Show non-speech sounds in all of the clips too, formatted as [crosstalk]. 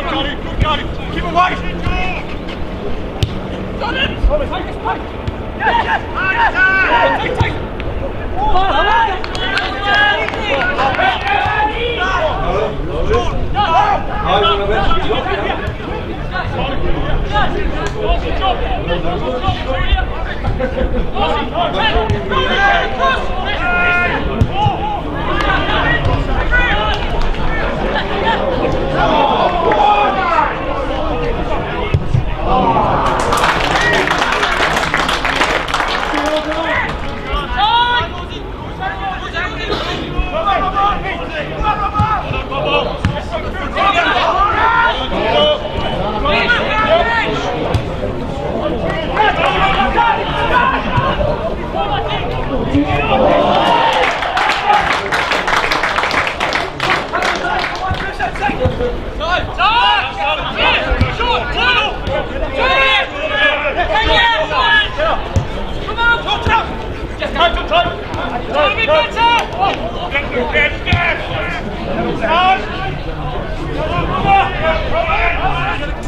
Good, Charlie. Good, Charlie. Keep him wide. Done it. Oh, take it, take it. Yes, yes. yes. Take, take. Oh, Come on!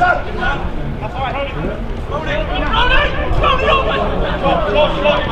That's all right, hold it. Hold it. Hold it. Hold it. Hold it. Hold it. Hold it.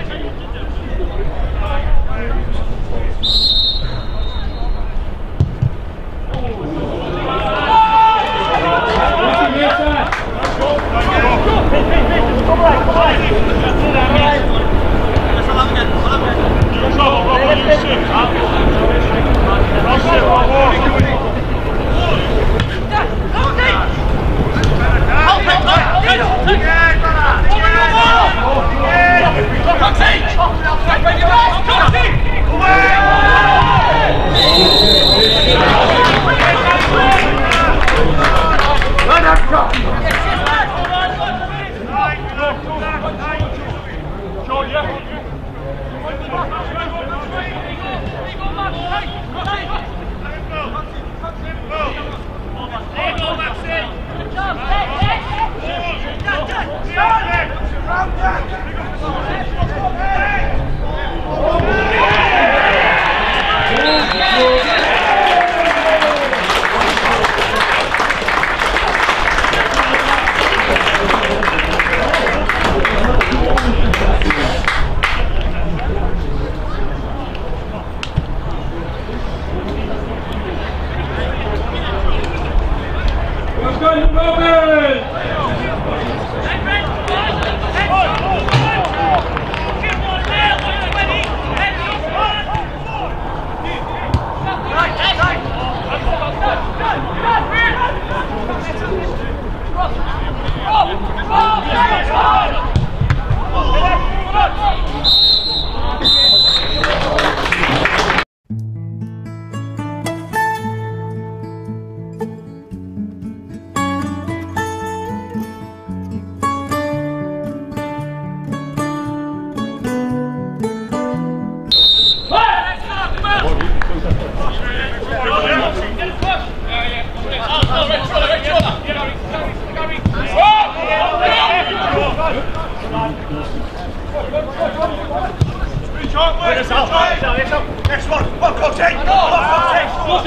Next one.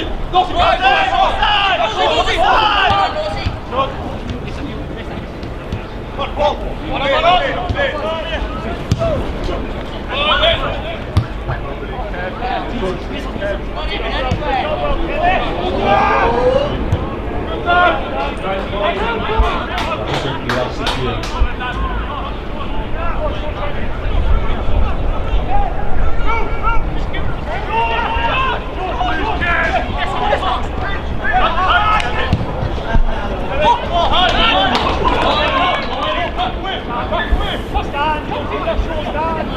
One coaching. One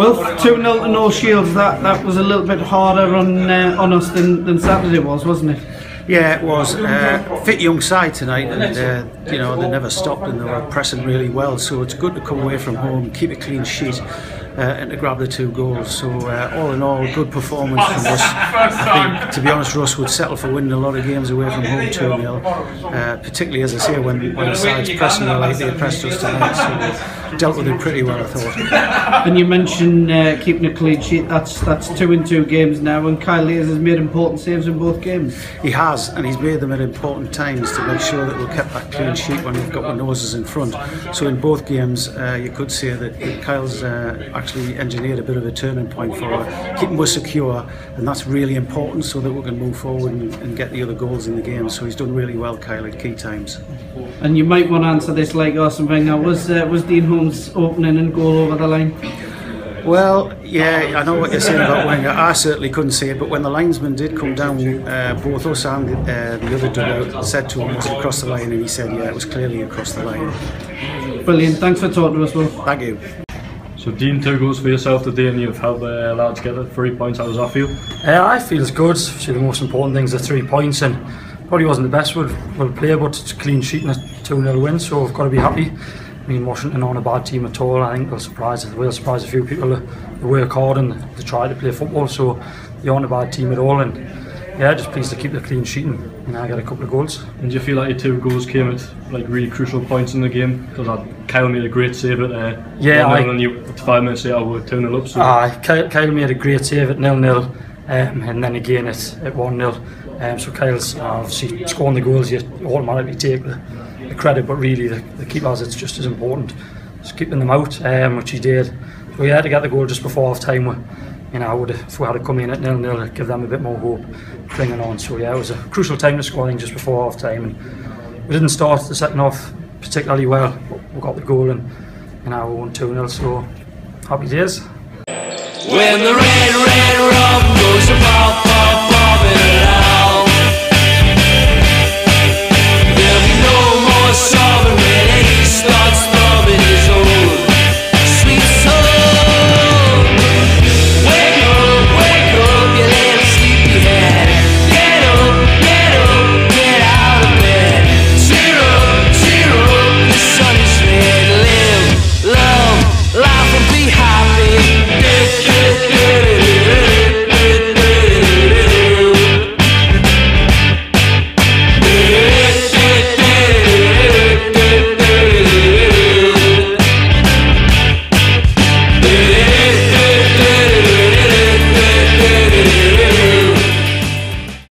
Well, 2 0 to North Shields, that, that was a little bit harder on uh, on us than, than Saturday was, wasn't it? Yeah, it was. Uh, fit young side tonight, and uh, you know they never stopped and they were pressing really well. So it's good to come away from home, keep a clean sheet, and to grab the two goals. So uh, all in all, good performance from us. [laughs] I think, to be honest, Russ would settle for winning a lot of games away from home 2 0, uh, particularly as I say when, when the side's pressing like they pressed us tonight. So dealt with it pretty well, I thought. [laughs] And you mentioned uh, keeping a clean sheet. That's that's two in two games now, and Kyle Lears has made important saves in both games. He has, and he's made them at important times to make sure that we'll keep that clean sheet when we've got our noses in front. So in both games, uh, you could say that, that Kyle's uh, actually engineered a bit of a turning point for uh, keeping us secure, and that's really important so that we can move forward and, and get the other goals in the game. So he's done really well, Kyle, at key times. And you might want to answer this like Arsene Wenger. Was uh, was Dean Holmes opening and goal over the line? Well, yeah, I know what you're saying about Wenger. I certainly couldn't see it, but when the linesman did come down, uh, both us and uh, the other dugout said to him, was it across the line? And he said, yeah, it was clearly across the line. Brilliant. Thanks for talking to us, Will. Thank you. So Dean, two goals for yourself today and you've helped the lads get the three points. How was that for you? Uh, I feel it's good. See, the most important things are three points, and probably wasn't the best with well play, but it's a clean sheet and a 2 0 win, so I've got to be happy. Mean, Washington aren't a bad team at all. I think they'll surprise, they'll surprise a few people. They work hard and they try to play football, so they aren't a bad team at all. And yeah, just pleased to keep the clean sheet and you know, get a couple of goals. And do you feel like your two goals came at like really crucial points in the game? Because Kyle made a great save at uh, Yeah, 1-0 I- and you five minutes later we're 2 0 up. So Aye, Kyle, Kyle made a great save at 0 0, um, and then again at, at 1 0. Um, so Kyle's uh, obviously scoring the goals, you automatically take the, the credit, but really the, the keepers, it's just as important. Just keeping them out, um, which he did. So yeah, to get the goal just before half time, we, you know, I would if we had to come in at 0 0, give them a bit more hope, clinging on. So yeah, it was a crucial time to score, just before half time. And we didn't start the second half particularly well, but we got the goal and you know, we won 2 0, so happy days. When the red, red rum goes